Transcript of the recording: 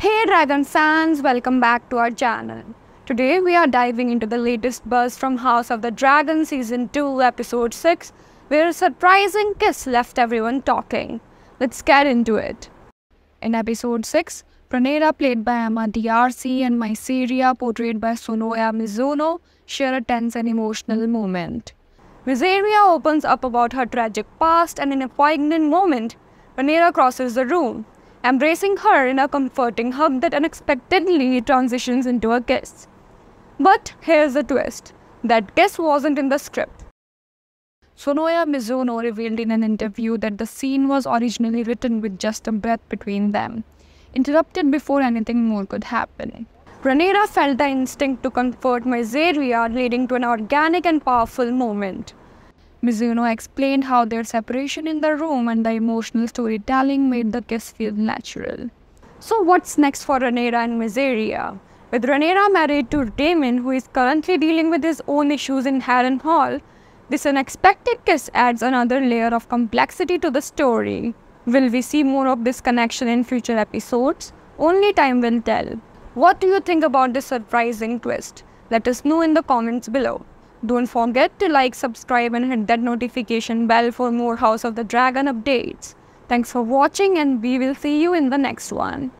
Hey Dragon fans, welcome back to our channel. Today we are diving into the latest buzz from House of the Dragon Season 2 Episode 6 where a surprising kiss left everyone talking. Let's get into it. In Episode 6, Rhaenyra played by Emma D'Arcy and Mysaria portrayed by Sonoya Mizuno share a tense and emotional moment. Mysaria opens up about her tragic past and in a poignant moment, Rhaenyra crosses the room, embracing her in a comforting hug that unexpectedly transitions into a kiss. But here's the twist. That kiss wasn't in the script. Sonoya Mizuno revealed in an interview that the scene was originally written with just a breath between them, interrupted before anything more could happen. Rhaenyra felt the instinct to comfort Mysaria, leading to an organic and powerful moment. Mizuno explained how their separation in the room and the emotional storytelling made the kiss feel natural. So what's next for Rhaenyra and Mysaria? With Rhaenyra married to Daemon, who is currently dealing with his own issues in Harrenhal, this unexpected kiss adds another layer of complexity to the story. Will we see more of this connection in future episodes? Only time will tell. What do you think about this surprising twist? Let us know in the comments below. Don't forget to like, subscribe and hit that notification bell for more House of the Dragon updates. Thanks for watching and we will see you in the next one.